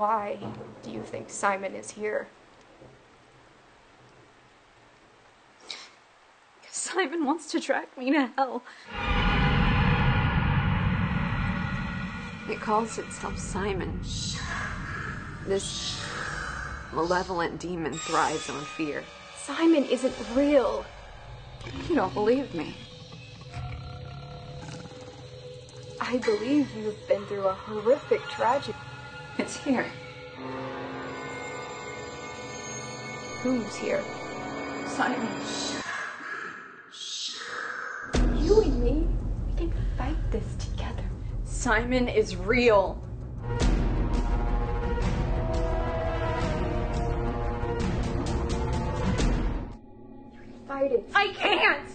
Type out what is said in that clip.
Why do you think Simon is here? Because Simon wants to drag me to hell. It calls itself Simon. This malevolent demon thrives on fear. Simon isn't real. You don't believe me. I believe you've been through a horrific tragedy. It's here. Who's here? Simon. You and me, we can fight this together. Simon is real. You can fight it. I can't!